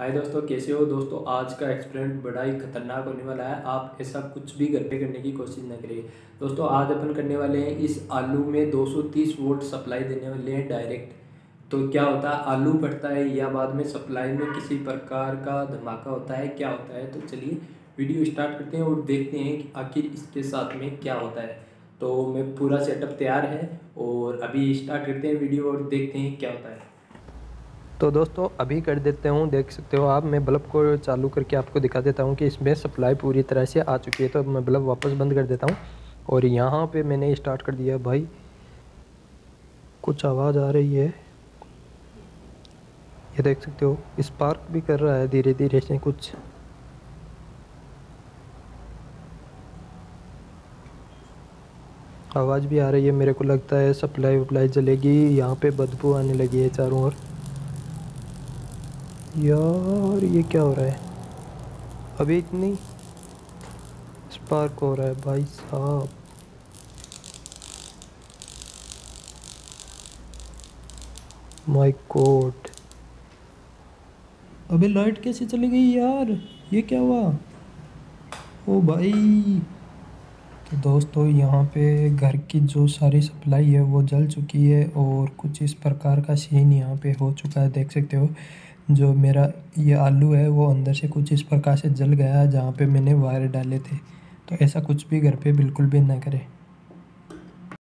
हाय दोस्तों, कैसे हो? दोस्तों, आज का एक्सपेरिमेंट बड़ा ही खतरनाक होने वाला है। आप ऐसा कुछ भी घर पे करने की कोशिश ना करिए दोस्तों, आज अपन करने वाले हैं इस आलू में 230 वोल्ट सप्लाई देने वाले हैं डायरेक्ट। तो क्या होता है, आलू फटता है या बाद में सप्लाई में किसी प्रकार का धमाका होता है, क्या होता है? तो चलिए वीडियो स्टार्ट करते हैं और देखते हैं कि आखिर इसके साथ में क्या होता है। तो मैं पूरा सेटअप तैयार है और अभी स्टार्ट करते हैं वीडियो और देखते हैं क्या होता है। तो दोस्तों, अभी कर देते हूँ, देख सकते हो आप, मैं बल्ब को चालू करके आपको दिखा देता हूँ कि इसमें सप्लाई पूरी तरह से आ चुकी है। तो मैं बल्ब वापस बंद कर देता हूँ और यहाँ पे मैंने स्टार्ट कर दिया। भाई, कुछ आवाज़ आ रही है। ये देख सकते हो, स्पार्क भी कर रहा है धीरे धीरे से कुछ। आवाज़ भी आ रही है, मेरे को लगता है सप्लाई वप्लाई जलेगी, यहाँ पे बदबू आने लगी है चारों ओर। यार, ये क्या हो रहा है? अभी इतनी स्पार्क हो रहा है भाई साहब। माय गॉड अबे लाइट कैसे चली गई यार? ये क्या हुआ? ओ भाई। तो दोस्तों, यहाँ पे घर की जो सारी सप्लाई है, वो जल चुकी है और कुछ इस प्रकार का सीन यहाँ पे हो चुका है, देख सकते हो। जो मेरा ये आलू है, वो अंदर से कुछ इस प्रकार से जल गया जहाँ पे मैंने वायर डाले थे। तो ऐसा कुछ भी घर पे बिल्कुल भी ना करें।